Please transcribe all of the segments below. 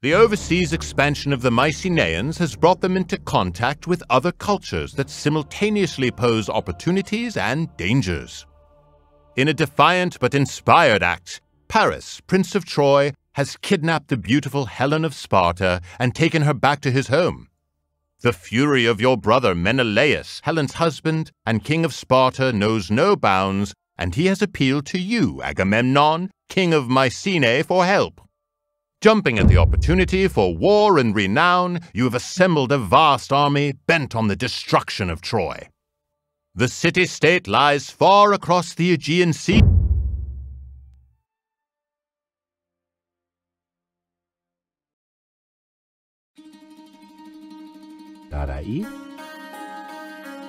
The overseas expansion of the Mycenaeans has brought them into contact with other cultures that simultaneously pose opportunities and dangers. In a defiant but inspired act, Paris, Prince of Troy, has kidnapped the beautiful Helen of Sparta and taken her back to his home. The fury of your brother Menelaus, Helen's husband and king of Sparta, knows no bounds, and he has appealed to you, Agamemnon, king of Mycenae, for help. Jumping at the opportunity for war and renown, you have assembled a vast army bent on the destruction of Troy. The city state lies far across the Aegean Sea. Darai,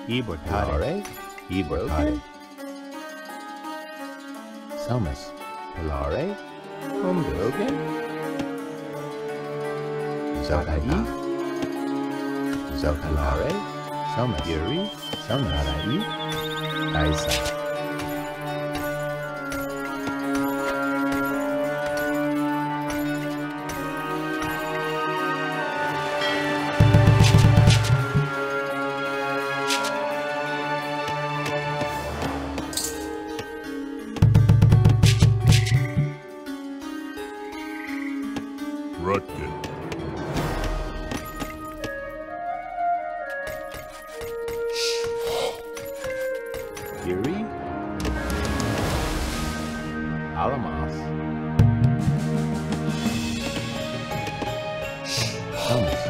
Ibortare, Ibortare, Selmas, Pilare, Umdogen, Zakai, Zakalare, Selmas, Yuri, Kaisa. Rutgen. Alamos, Selmas,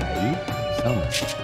Darai, Selmas.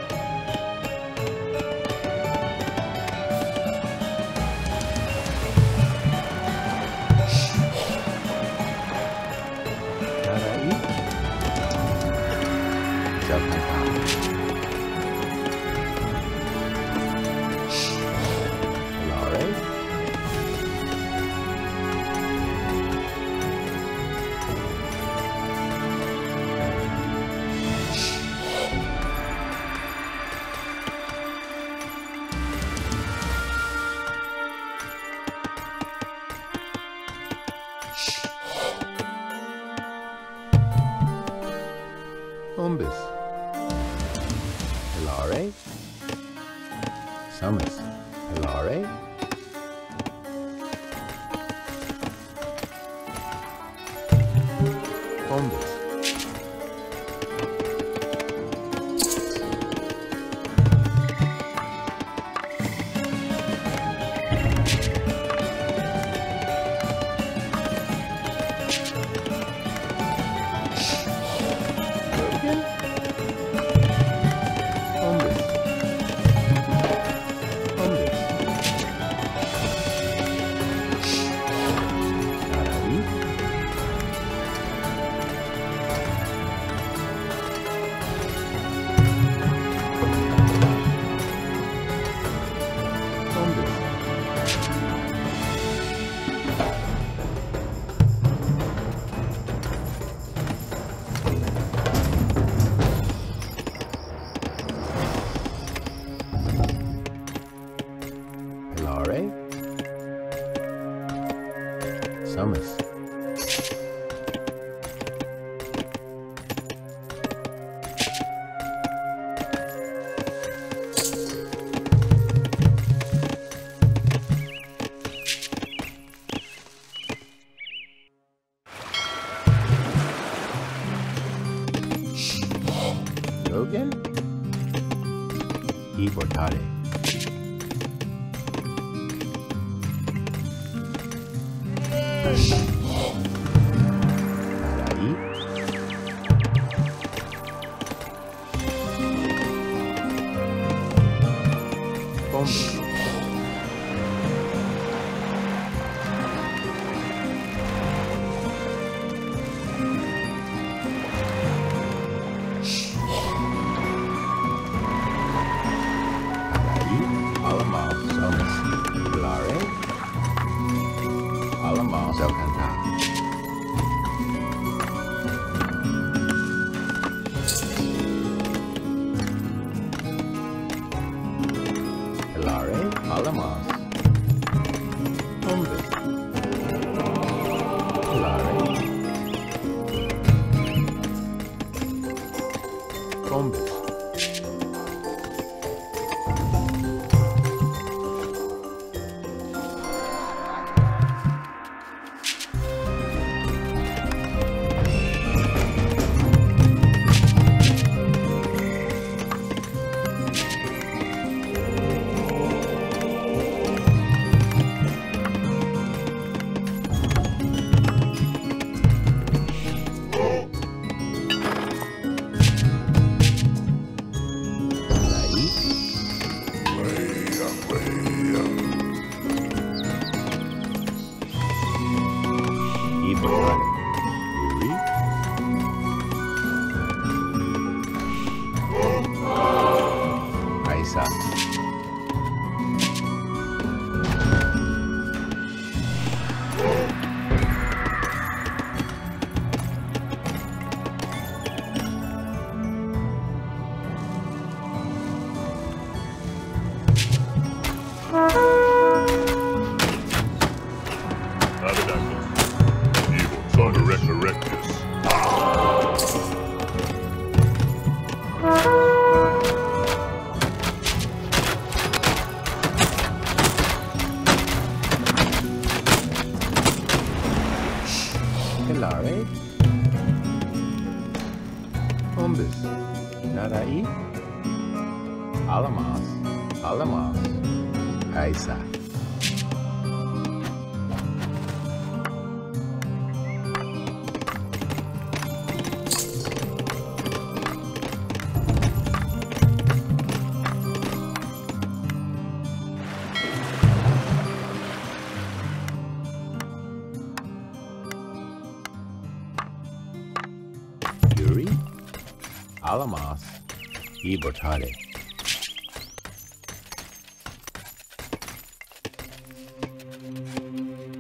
Ibortade.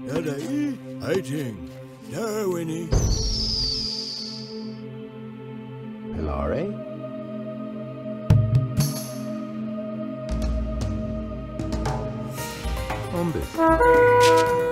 Nadai, Haiting, Darwini, Hilare. Umbus.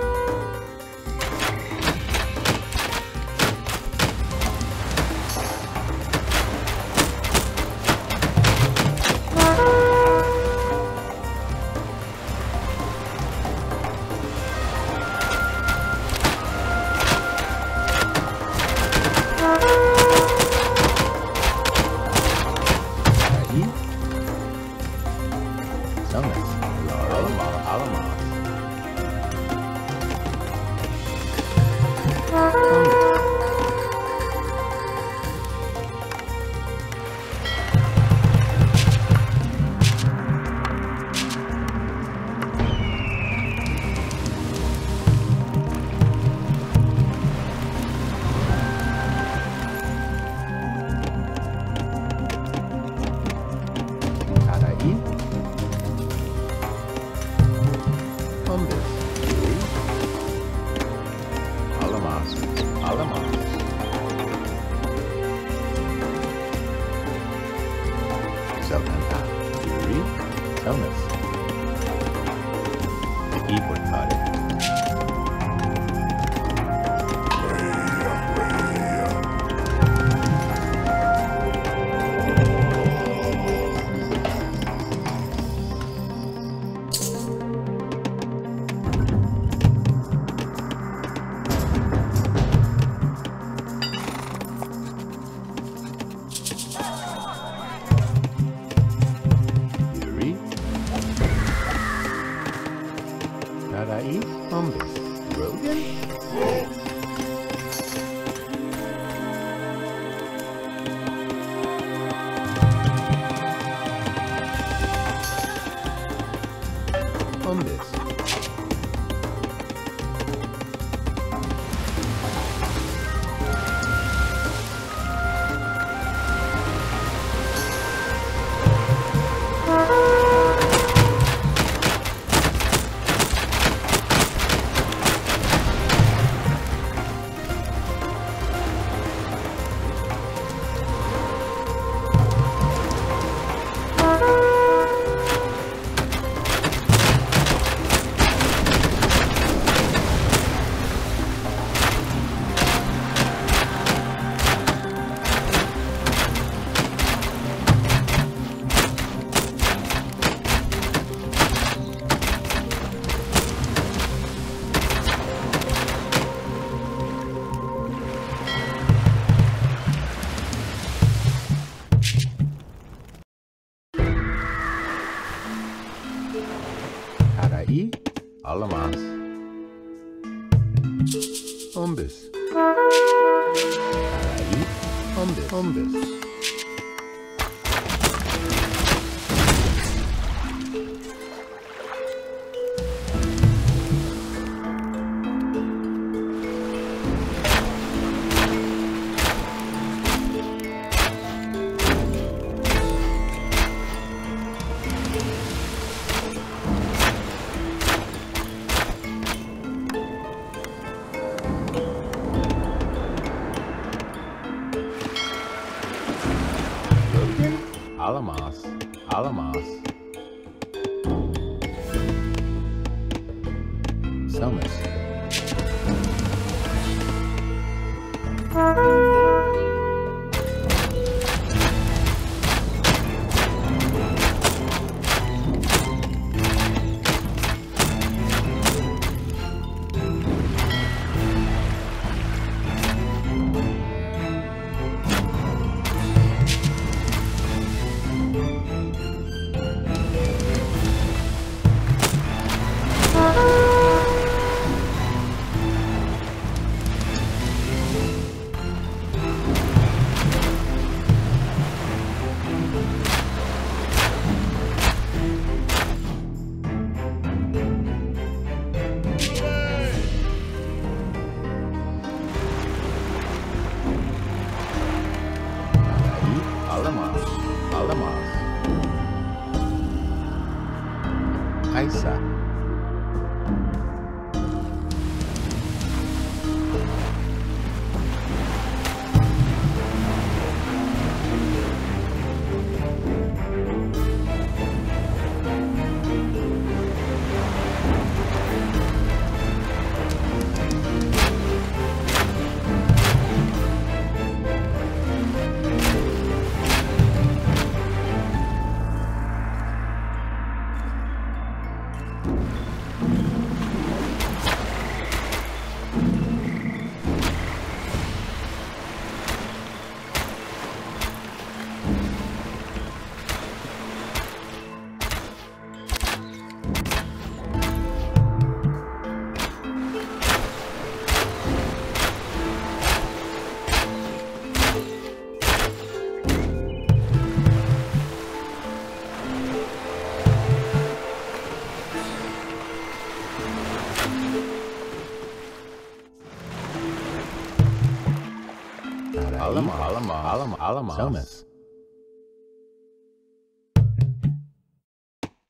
Alamo, Alamo, Alamo. Selmas.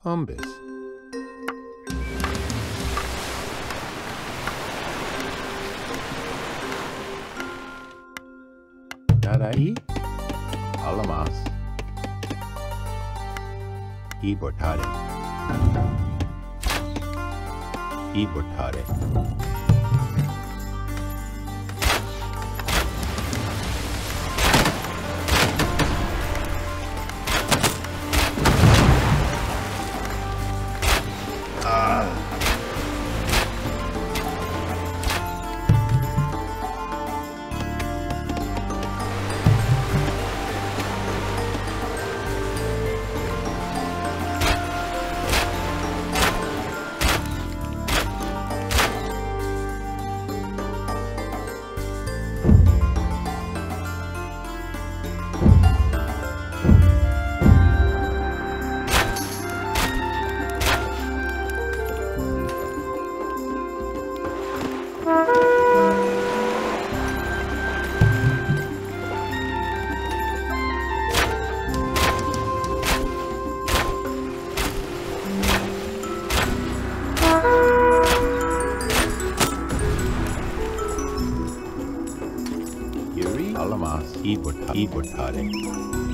Umbus. Darai. Alamas. Ibortare. Ibortare. Ibort- Ibortare.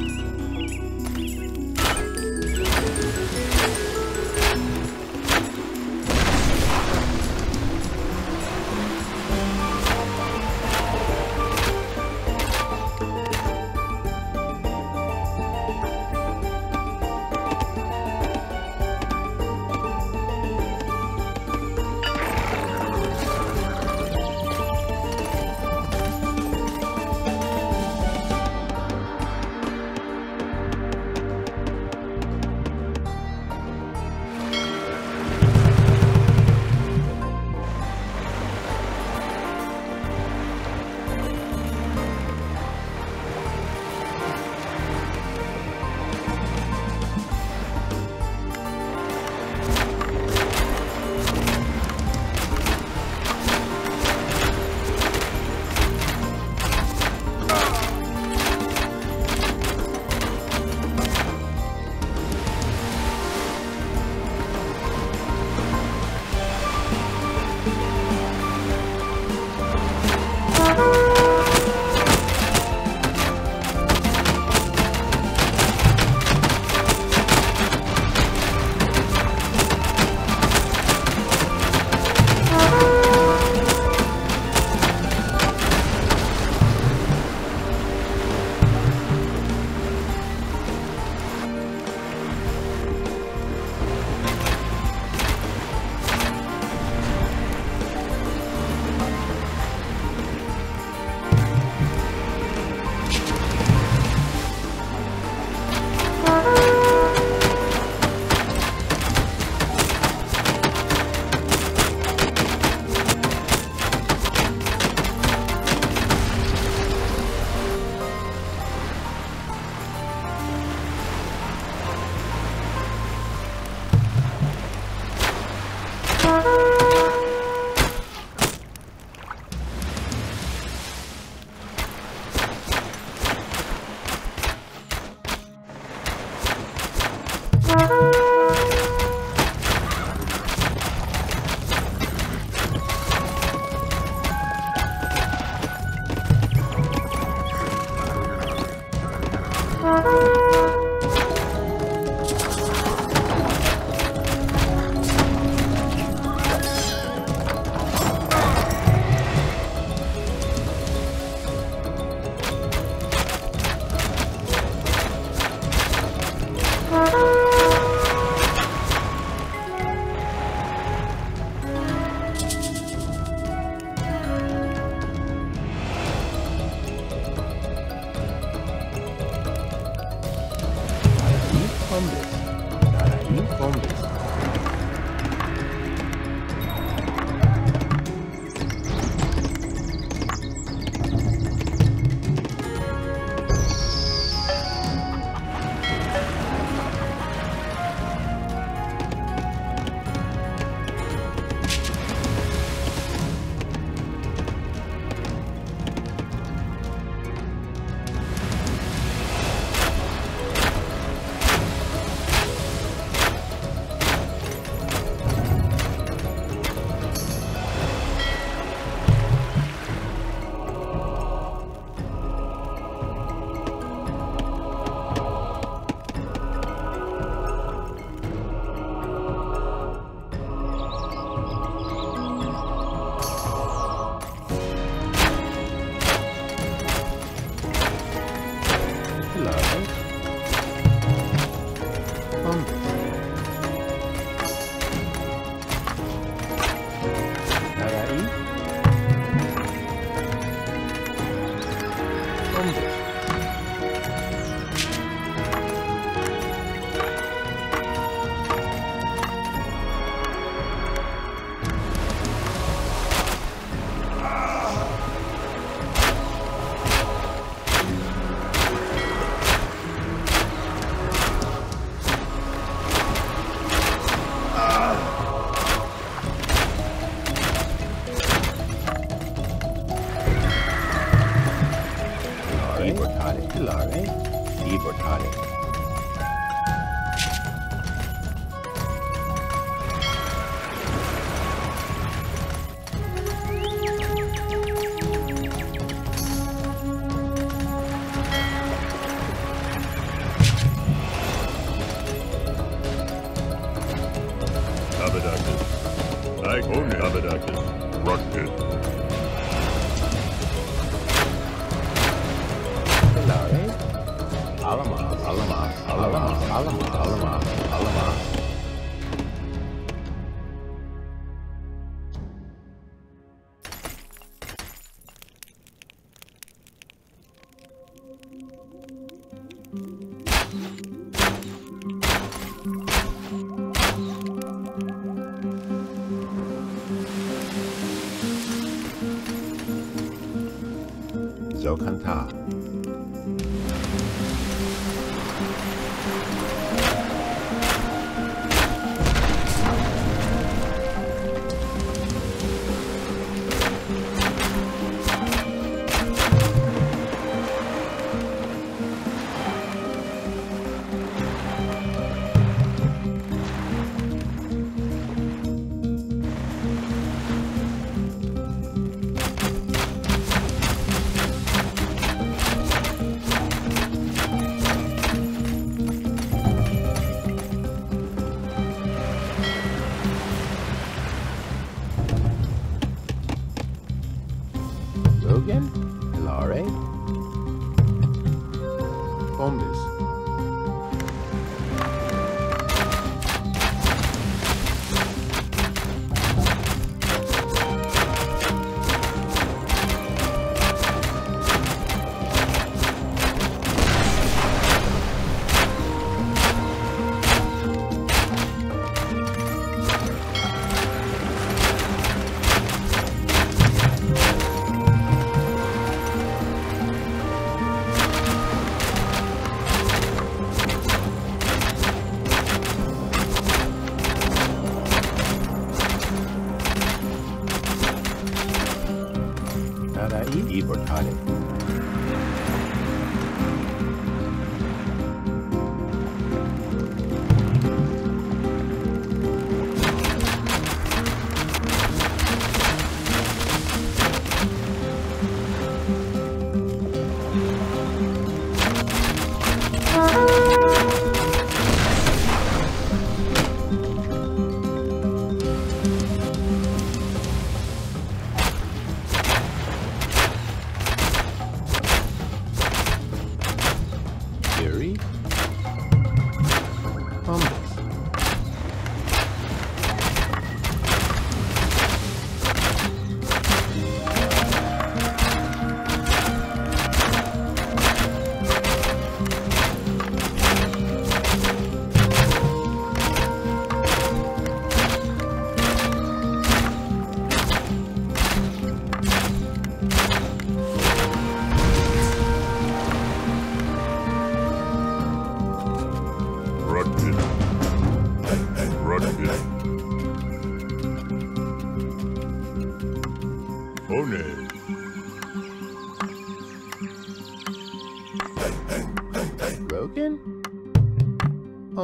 我看他。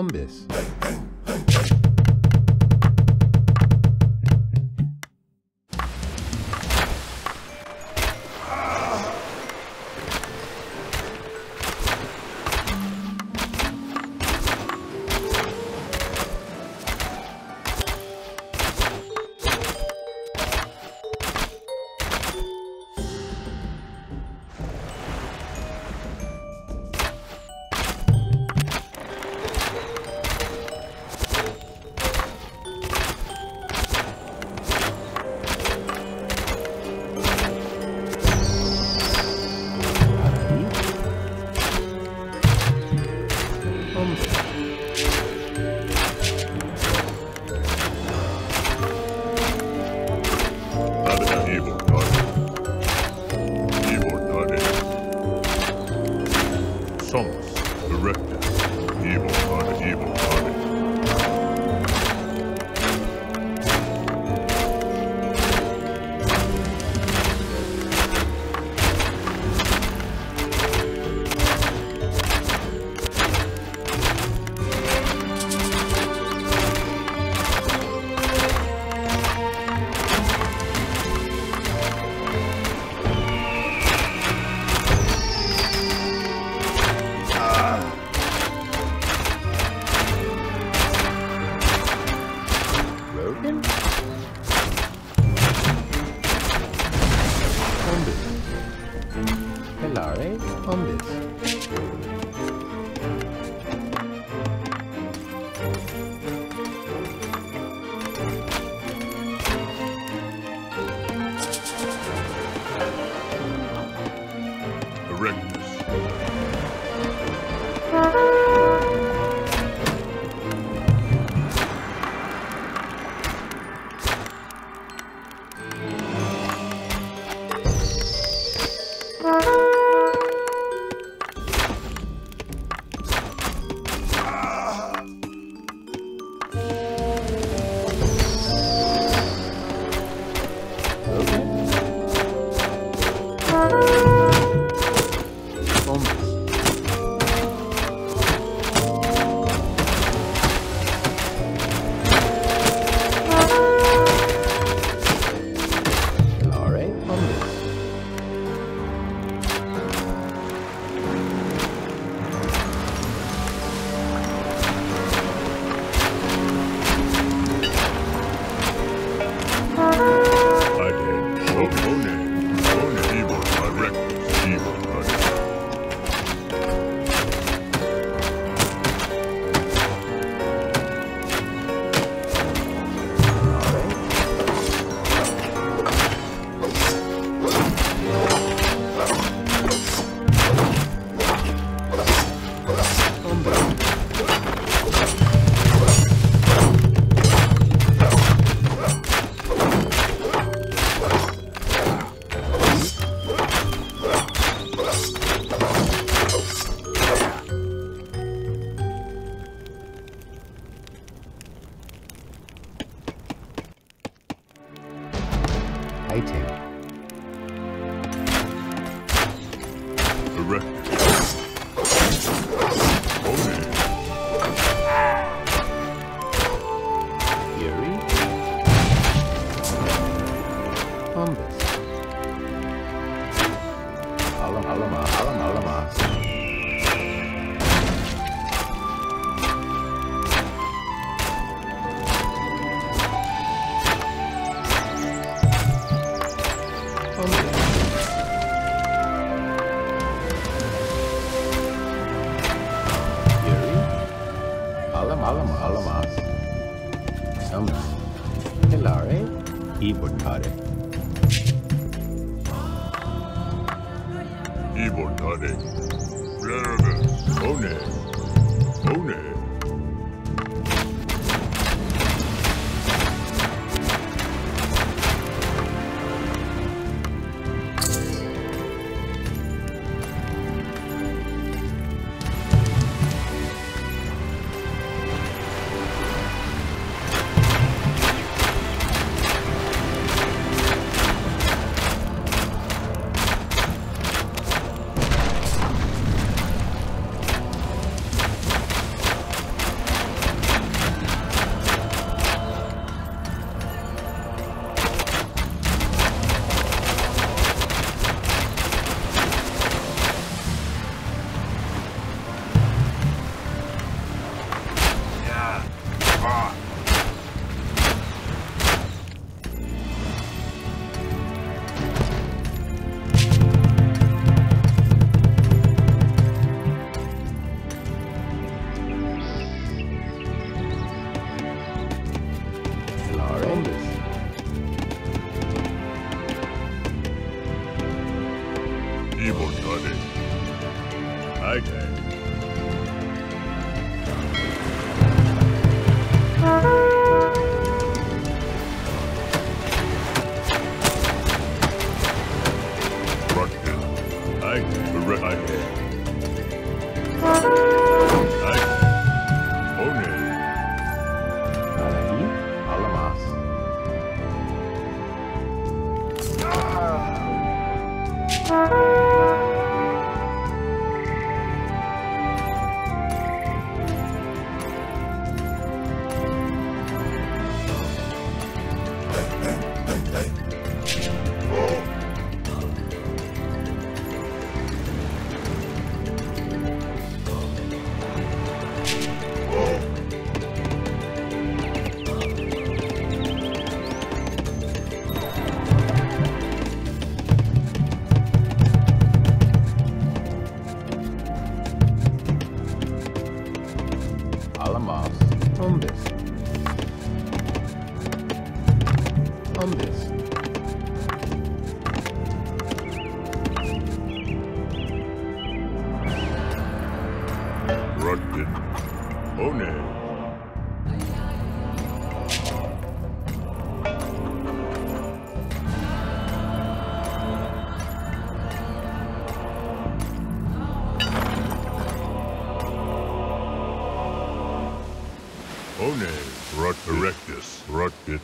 Umbis.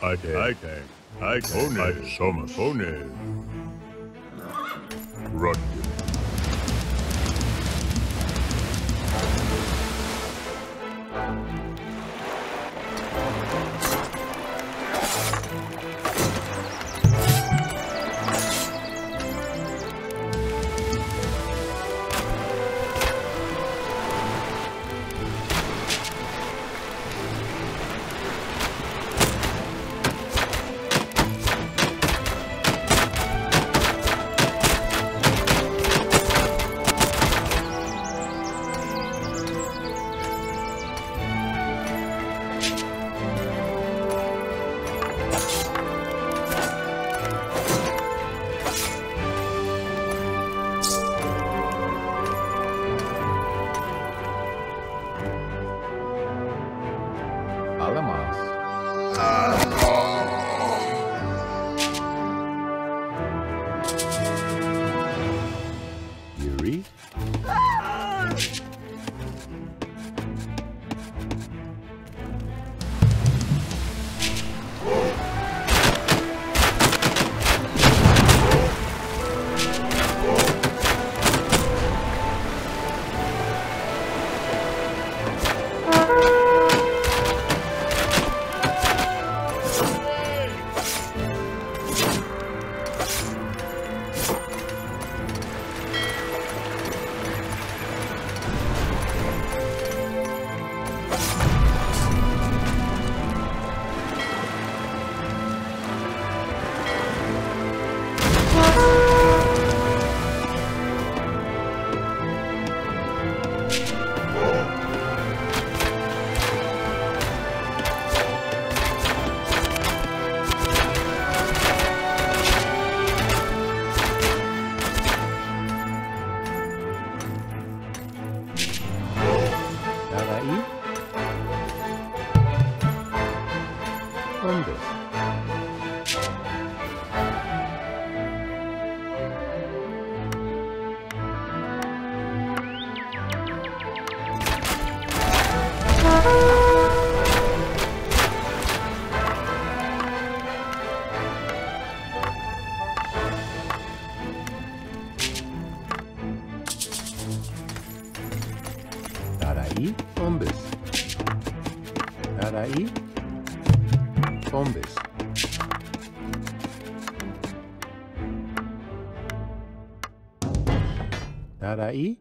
Rutkin. Ite. Ite. Ite. One. Darai.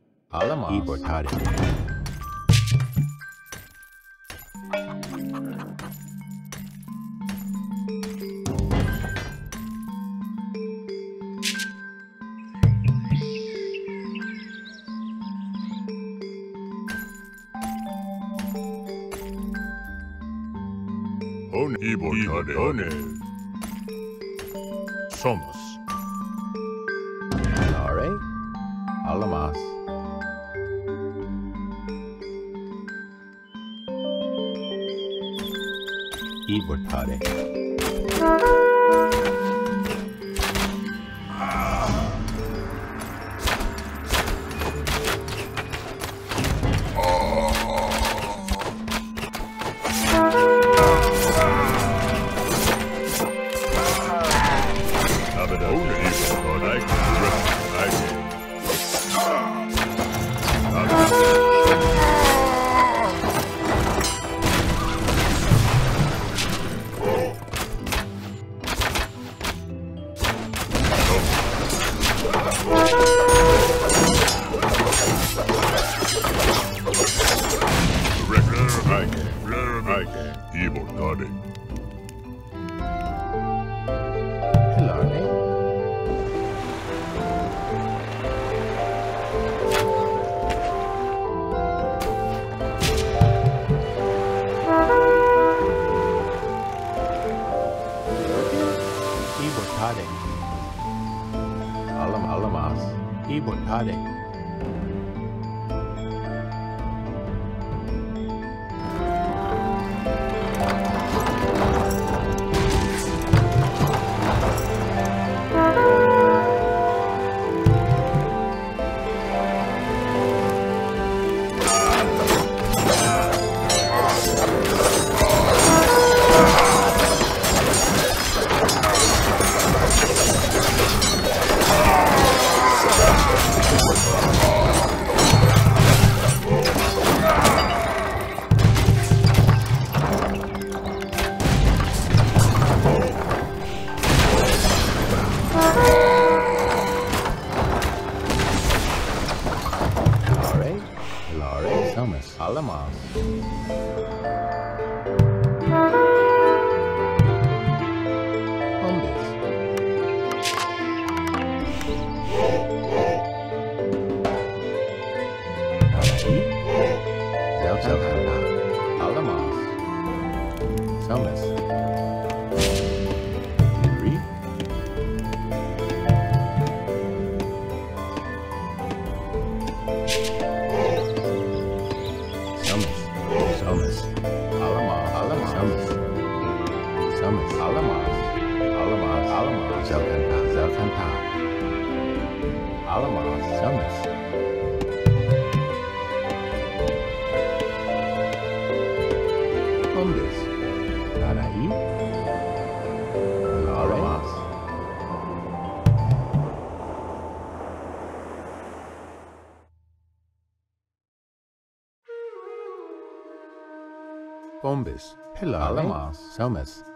Bombis. Pillar. Alamas.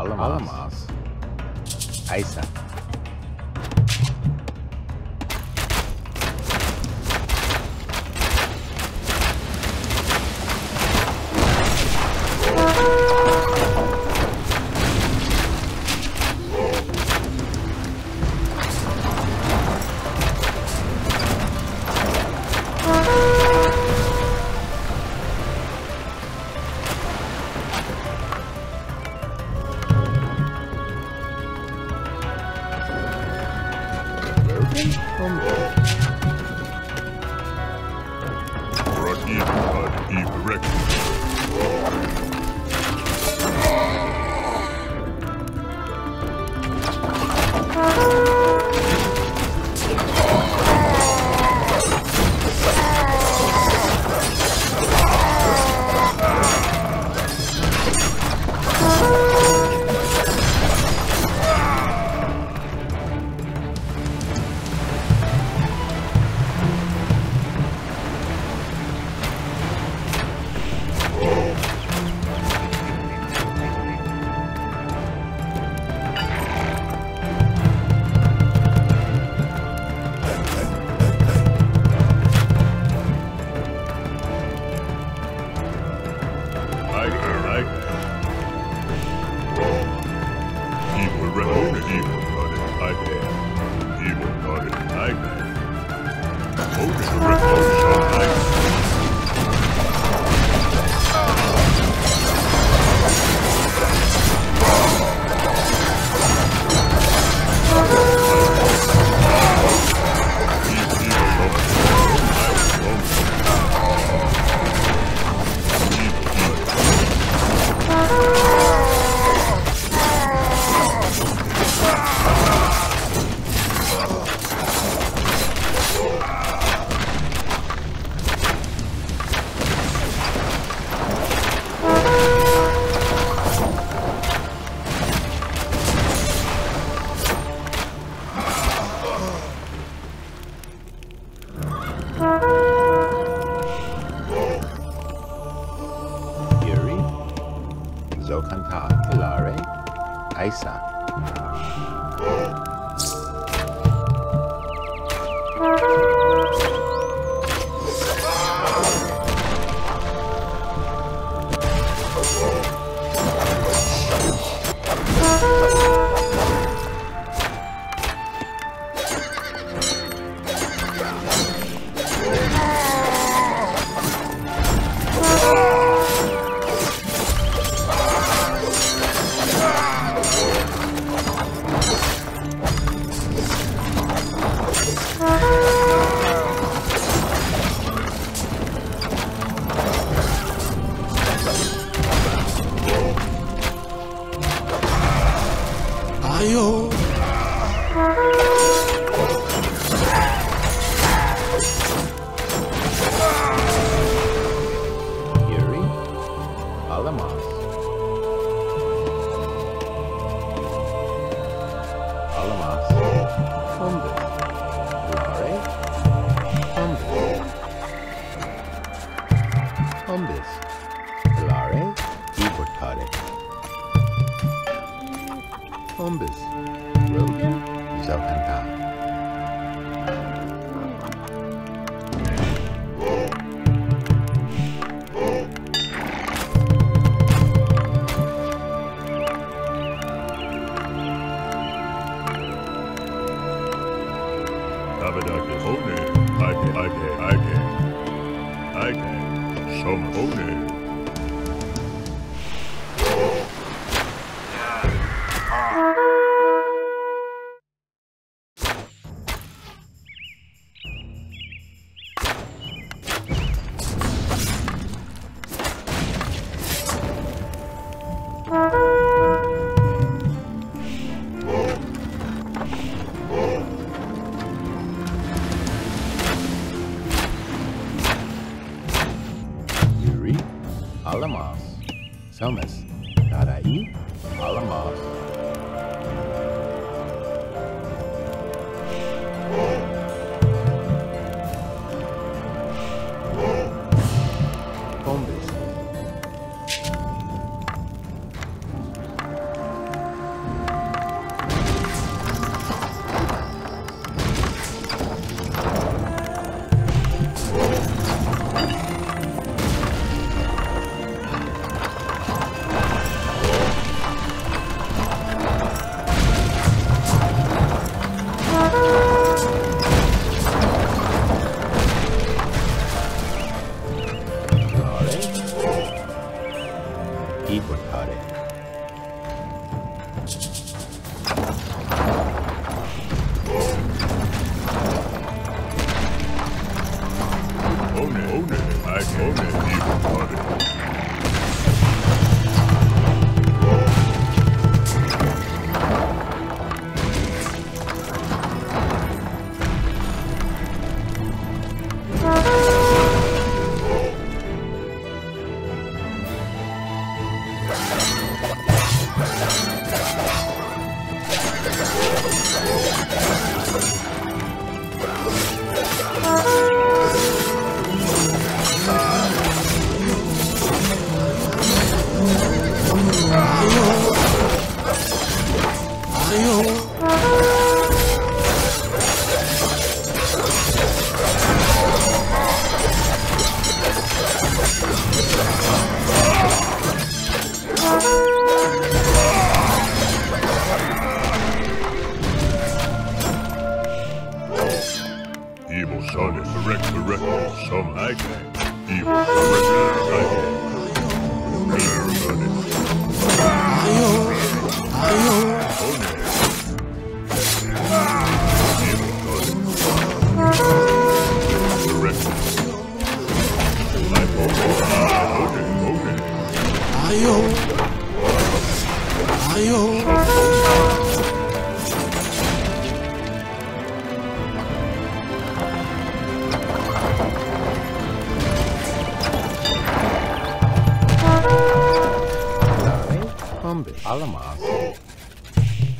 Alamas. Alamas. Aisa. tombis, elare ubertare. Tombis. eat what it.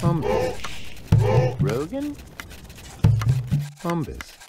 Humbus, Rogan? Humbus.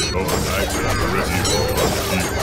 Oh, I have a review of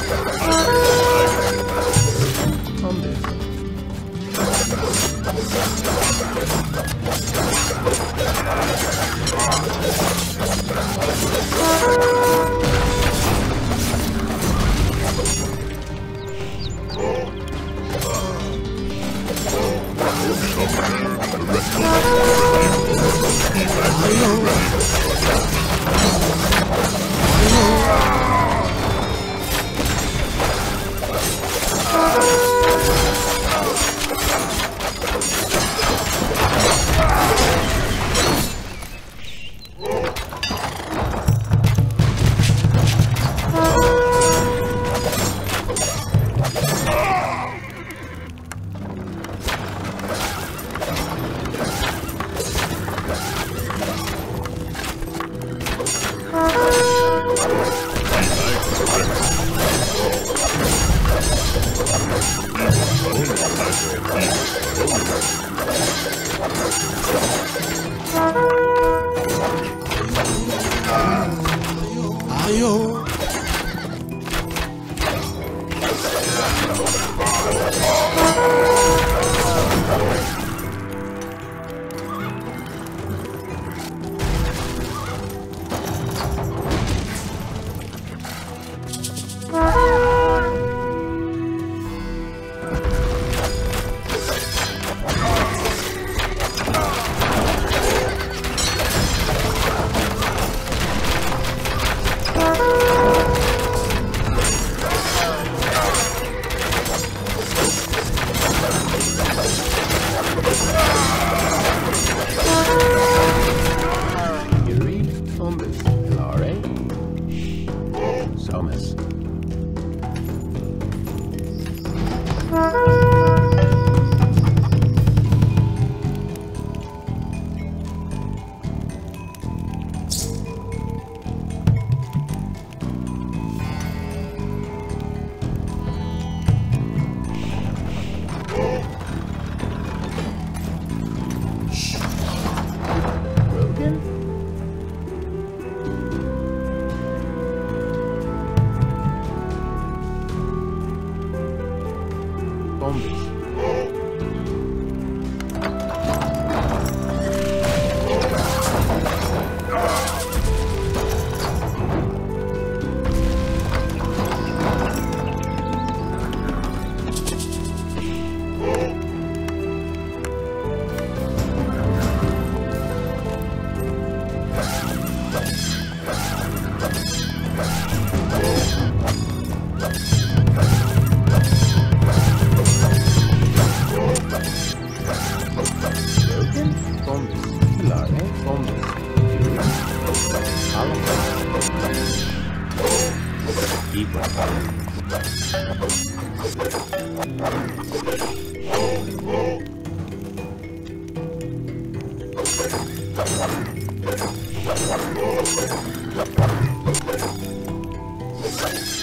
Let's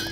go.